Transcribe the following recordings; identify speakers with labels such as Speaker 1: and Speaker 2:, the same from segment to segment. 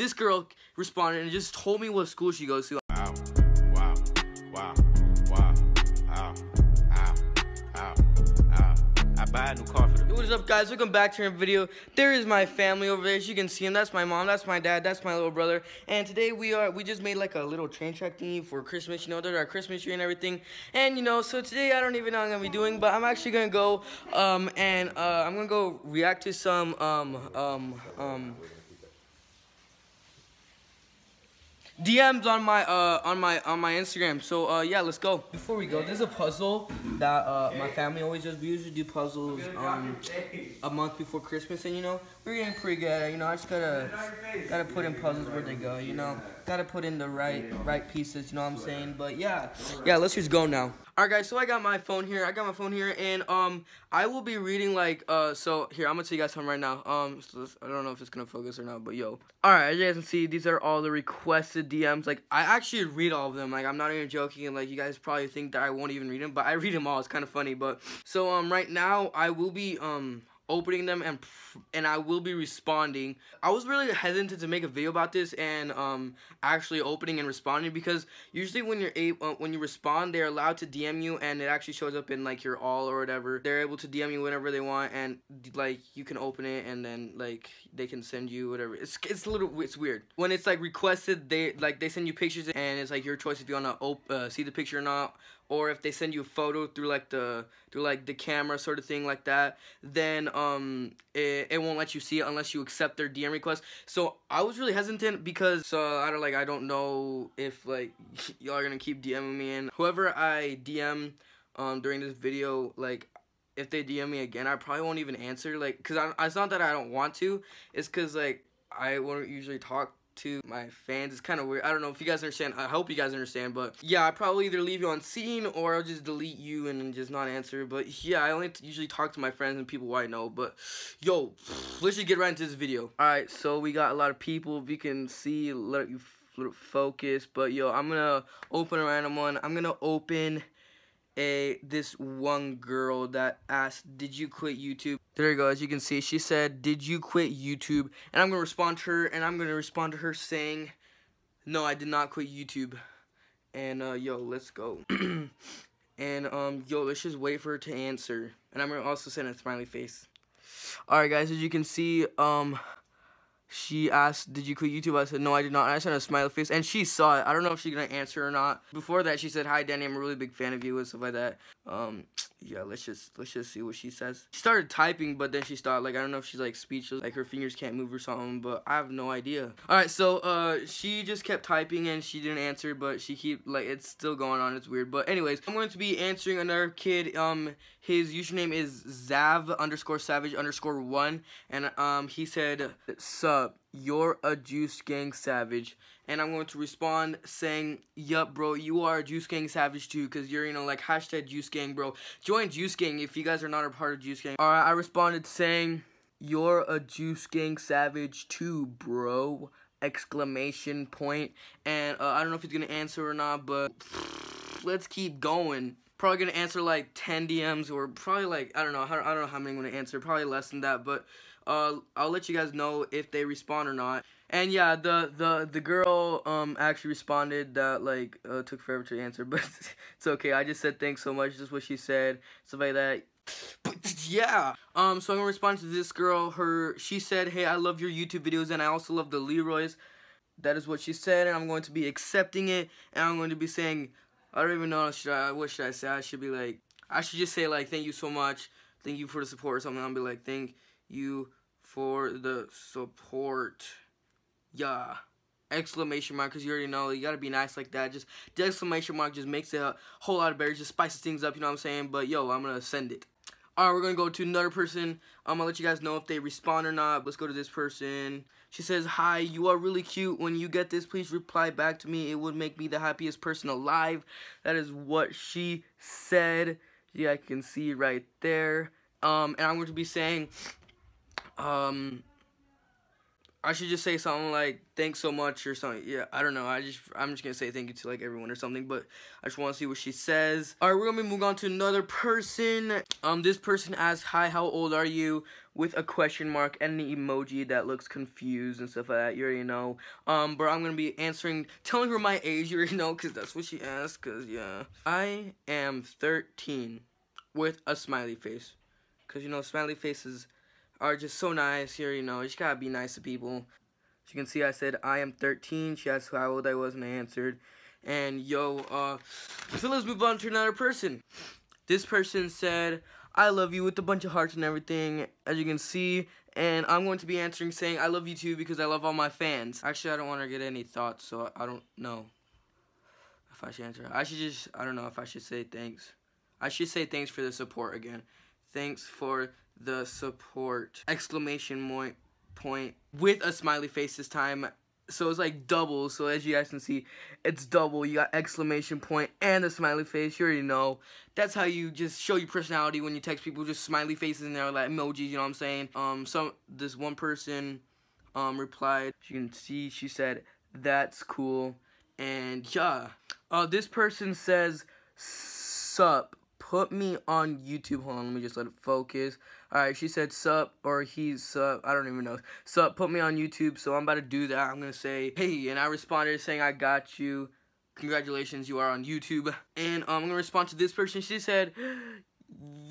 Speaker 1: this girl responded and just told me what school she goes to.
Speaker 2: Wow, wow, wow, wow, ow, ow, ow, ow. I buy a new car for the
Speaker 1: What is up guys, welcome back to our video. There is my family over there, as you can see them. That's my mom, that's my dad, that's my little brother. And today we are, we just made like a little train track thingy for Christmas, you know, there's our Christmas tree and everything. And you know, so today I don't even know what I'm gonna be doing, but I'm actually gonna go, um, and uh, I'm gonna go react to some, um, um, um, DMs on my uh on my on my Instagram. So uh yeah, let's go. Before we go, there's a puzzle that uh my family always does. We usually do puzzles um a month before Christmas, and you know we're getting pretty good. You know, I just gotta gotta put in puzzles where they go. You know, gotta put in the right right pieces. You know what I'm saying? But yeah, yeah. Let's just go now. All right, guys. So I got my phone here. I got my phone here, and um, I will be reading like uh. So here, I'm gonna tell you guys something right now. Um, so this- I don't know if it's gonna focus or not, but yo. All right, as you guys can see, these are all the requested DMs. Like I actually read all of them. Like I'm not even joking. And like you guys probably think that I won't even read them, but I read them all. It's kind of funny. But so um, right now I will be um opening them and and I will be responding. I was really hesitant to make a video about this and um actually opening and responding because usually when you're able uh, when you respond they're allowed to DM you and it actually shows up in like your all or whatever. They're able to DM you whenever they want and like you can open it and then like they can send you whatever. It's it's a little it's weird. When it's like requested they like they send you pictures and it's like your choice if you want to uh, see the picture or not or if they send you a photo through like the through like the camera sort of thing like that then um it, it won't let you see it unless you accept their dm request. So i was really hesitant because so i don't like i don't know if like y'all are gonna keep dming me. And whoever i dm um during this video like if they dm me again i probably won't even answer. Like because it's not that i don't want to. It's because like i won't usually talk to my fans. It's kind of weird. I don't know if you guys understand. I hope you guys understand. But yeah, I probably either leave you on scene or I'll just delete you and just not answer. But yeah, I only usually talk to my friends and people I know. But yo, let's just get right into this video. All right, so we got a lot of people. If you can see, let you focus. But yo, I'm gonna open a random one. I'm gonna open a this one girl that asked, "Did you quit YouTube?" There you go. As you can see, she said, "Did you quit YouTube?" And I'm gonna respond to her, and I'm gonna respond to her saying, "No, I did not quit YouTube." And uh, yo, let's go. and um, yo, let's just wait for her to answer. And I'm gonna also send a smiley face. All right, guys. As you can see, um. She asked, did you quit YouTube? I said, no, I did not. And I sent a smiley face, and she saw it. I don't know if she's to answer or not. Before that, she said, hi, Danny, I'm a really big fan of you and stuff like that. Um, yeah, let's just, let's just see what she says. She started typing, but then she stopped. Like, I don't know if she's, like, speechless. Like, her fingers can't move or something, but I have no idea. All right, so, uh, she just kept typing, and she didn't answer, but she keep, like, it's still going on. It's weird. But anyways, I'm going to be answering another kid. Um, his username is Zav underscore Savage underscore one, and, um, he said, sup, you're a Juice Gang Savage. And I'm going to respond saying, yup, bro, you are a Juice Gang Savage too, because you're, you know, like, hashtag Juice Gang, bro. Join Juice Gang if you guys are not a part of Juice Gang. Alright, I responded saying, you're a Juice Gang Savage too, bro. Exclamation point. And uh, I don't know if he's going to answer or not, but let's keep going. Probably to answer like 10 DMs or probably like, I don't know, I don't, know how many I'm to answer. Probably less than that, but uh, I'll let you guys know if they respond or not. And yeah, the the the girl um actually responded that like uh, took forever to answer, but it's okay. I just said thanks so much. Just what she said, stuff like that. But yeah, um, so I'm gonna respond to this girl. Her she said, "Hey, I love your YouTube videos, and I also love the Leroy's." That is what she said, and I'm going to be accepting it, and I'm going to be saying, I don't even know should I what should I say? I should be like, I should just say like, thank you so much, thank you for the support or something. I'll be like, thank you for the support. Yeah. Exclamation mark, because you already know, you gotta be nice like that. Just, the exclamation mark just makes it a whole lot of better, just spices things up, you know what I'm saying? But yo, I'm gonna send it. Alright, we're gonna go to another person. I'm gonna let you guys know if they respond or not. Let's go to this person. She says, Hi, you are really cute. When you get this, please reply back to me. It would make me the happiest person alive. That is what she said. Yeah, I can see right there. Um, and I'm going to be saying, um, I should just say something like thanks so much or something. Yeah, I don't know. I just I'm just gonna say thank you to like everyone or something, but I just want to see what she says. All right, we're gonna moving on to another person. Um, this person asks, "Hi, how old are you? with a question mark and an emoji that looks confused and stuff like that. You already know. Um, but I'm gonna be answering, telling her my age. You already know, cause that's what she asked. Cause yeah, I am 13 with a smiley face. Cause you know, smiley faces are just so nice. Here, you know. You just gotta be nice to people. As you can see, I said I am 13. She asked how old I was, and I answered. And yo, uh, so let's move on to another person. This person said, I love you with a bunch of hearts and everything, as you can see. And I'm going to be answering saying, I love you too because I love all my fans. Actually, I don't want to get any thoughts, so I don't know if I should answer. I should just, I don't know if I should say thanks. I should say thanks for the support again. Thanks for the support. Exclamation point, with a smiley face this time. So it's like double. So as you guys can see it's double. You got exclamation point and a smiley face. You already know. That's how you just show your personality when you text people just smiley faces in there like emojis you know what i'm saying? Um some this one person um replied you can see she said that's cool. And yeah. Uh this person says sup put me on youtube hold on let me just let it focus Alright, she said sup, or he's sup, I don't even know. Sup, put me on YouTube, so I'm about to do that. I'm to say, hey, and I responded saying, I got you. Congratulations, you are on YouTube. And um, I'm to respond to this person. She said,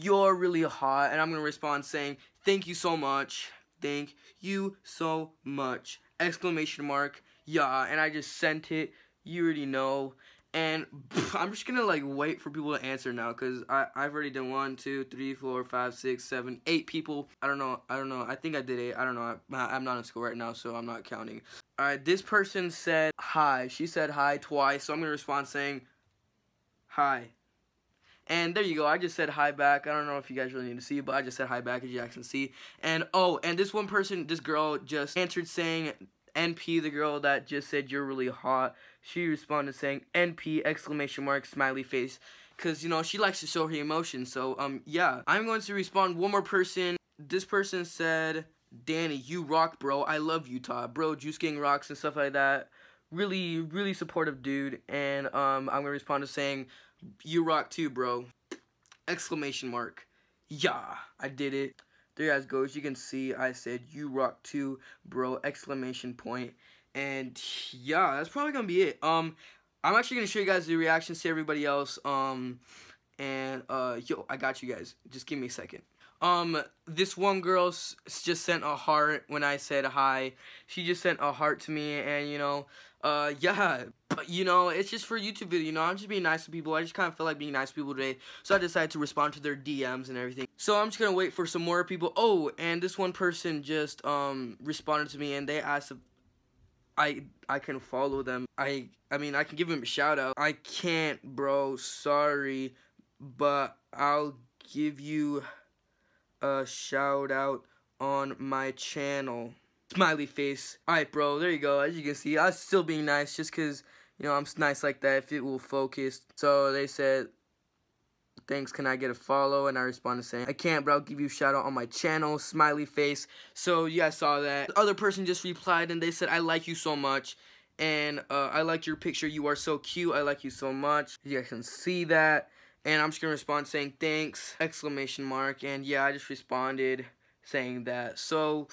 Speaker 1: you're really hot. And I'm to respond saying, thank you so much. Thank you so much. Exclamation mark. Yeah, and I just sent it. You already know. And I'm just gonna like wait for people to answer now because I've already done one, two, three, four, five, six, seven, eight people. I don't know. I don't know. I think I did eight. I don't know. I, I'm not in school right now, so I'm not counting. All right. This person said hi. She said hi twice, so I'm gonna respond saying hi. And there you go. I just said hi back. I don't know if you guys really need to see, but I just said hi back as you guys see. And oh, and this one person, this girl just answered saying NP, the girl that just said you're really hot, she responded saying NP exclamation mark smiley face. Cause you know she likes to show her emotions. So um yeah, I'm going to respond one more person. This person said, Danny, you rock, bro. I love Utah, bro. Juice Gang rocks and stuff like that. Really, really supportive dude. And um I'm gonna respond to saying, you rock too, bro. Exclamation mark. Yeah, I did it. There you guys go. As you can see, I said you rock too, bro. Exclamation point. And yeah, that's probably gonna be it. Um, I'm actually gonna show you guys the reactions to everybody else. Um, and uh, yo, I got you guys. Just give me a second. Um, this one girl just sent a heart when I said hi. She just sent a heart to me, and you know, uh, yeah, but you know, it's just for YouTube video. You know, I'm just being nice to people. I just kind of feel like being nice to people today, so I decided to respond to their DMs and everything. So I'm just gonna wait for some more people. Oh, and this one person just um responded to me, and they asked if I I can follow them. I I mean, I can give them a shout out. I can't, bro. Sorry, but I'll give you a shout out on my channel. Smiley face. Alright, bro, there you go. As you can see, I was still being nice just because, you know, I'm nice like that if it will focus. So they said, thanks, can I get a follow? And I responded saying, I can't, but I'll give you a shout out on my channel, smiley face. So you guys saw that. The other person just replied and they said, I like you so much. And uh, I like your picture. You are so cute. I like you so much. You guys can see that. And I'm just going to respond saying thanks, exclamation mark. And yeah, I just responded saying that. So,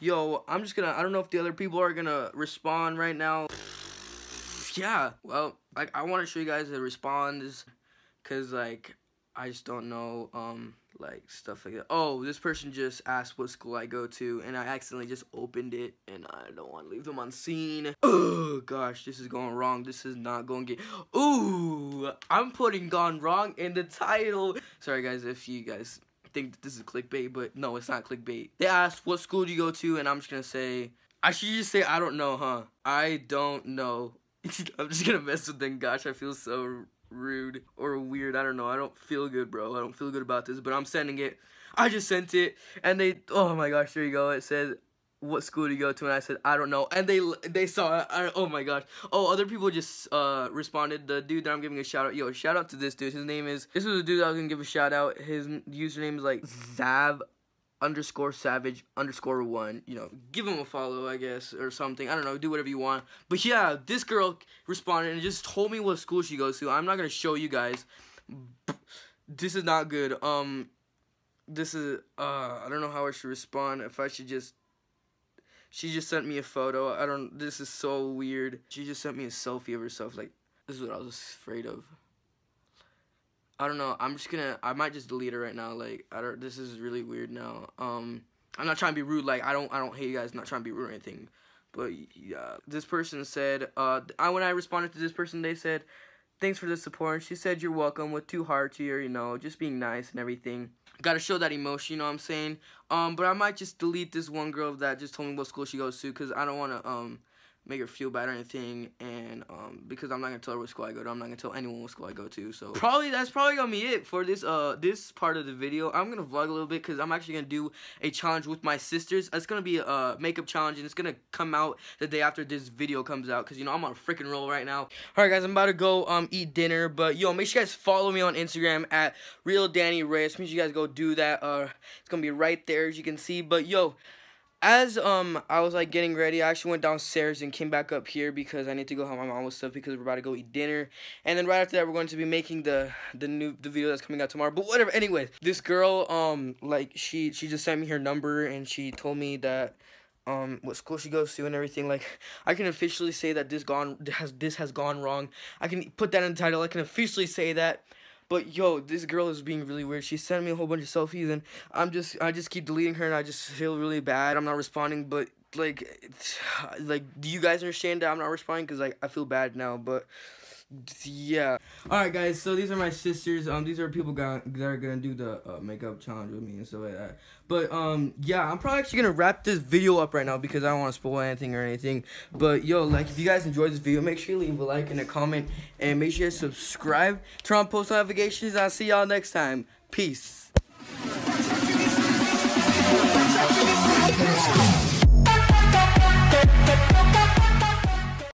Speaker 1: yo, I'm just to, I don't know if the other people are to respond right now. Yeah, well, like, I want to show you guys the response. Because, like, I just don't know, um, like, stuff like that. Oh, this person just asked what school I go to, and I accidentally just opened it, and I don't want to leave them unseen. Oh, gosh, this is going wrong. This is not going to get... Ooh, I'm putting gone wrong in the title. Sorry, guys, if you guys think this is clickbait, but no, it's not clickbait. They asked, what school do you go to, and I'm just to say... I should just say, I don't know, huh? I don't know. I'm just to mess with them. Gosh, I feel so rude or weird. I don't know. I don't feel good, bro. I don't feel good about this, but I'm sending it. I just sent it, and they, oh my gosh, there you go. It says, what school do you go to? And I said, I don't know. And they they saw it. I, oh my gosh. Oh, other people just uh, responded. The dude that I'm giving a shout out. Yo, shout out to this dude. His name is, this is a dude I was to give a shout out. His username is like Zav underscore savage underscore one you know give him a follow i guess or something i don't know do whatever you want but yeah this girl responded and just told me what school she goes to i'm not gonna show you guys this is not good um this is uh I don't know how I should respond. If I should just she just sent me a photo. I don't this is so weird. She just sent me a selfie of herself like this is what I was afraid of. I don't know. I'm just gonna I might just delete it right now. Like I don't this is really weird now. Um I'm not trying to be rude, like I don't I don't hate you guys, I'm not trying to be rude or anything. But yeah, this person said, uh I when I responded to this person they said, Thanks for the support. She said you're welcome with two hearts here, you know, just being nice and everything gotta show that emotion, you know what I'm saying? Um, but I might just delete this one girl that just told me what school she goes to, because I don't want to, um, make her feel bad or anything, and um, because I'm not gonna tell her what school I go to, I'm not gonna tell anyone what school I go to. So probably that's probably gonna be it for this uh this part of the video. I'm gonna vlog a little bit because I'm actually gonna do a challenge with my sisters. It's gonna be a makeup challenge, and it's gonna come out the day after this video comes out because you know I'm on a freaking roll right now. All right, guys, I'm about to go um eat dinner, but yo, make sure you guys follow me on Instagram at real Danny Reyes. Make sure you guys go do that. Uh, it's gonna be right there as you can see. But yo as um I was like getting ready, I actually went downstairs and came back up here because I need to go help my mom with stuff because we're about to go eat dinner. And then right after that we're going to be making the the new the video that's coming out tomorrow. But whatever, anyways. This girl, um, like she she just sent me her number and she told me that um what school she goes to and everything like i can officially say that this gone has this has gone wrong i can put that in the title i can officially say that but yo, this girl is being really weird. She sent me a whole bunch of selfies, and I'm just, I just keep deleting her, and I just feel really bad. I'm not responding, but like, like, do you guys understand that I'm not responding? Cause like, I feel bad now, but yeah. All right, guys. So these are my sisters. Um, these are people that are gonna do the uh, makeup challenge with me and stuff like that. But um, yeah, I'm probably actually gonna wrap this video up right now because I don't want to spoil anything or anything. But yo, like, if you guys enjoyed this video, make sure you leave a like and a comment, and make sure you subscribe, turn on post notifications. I'll see y'all next time. Peace.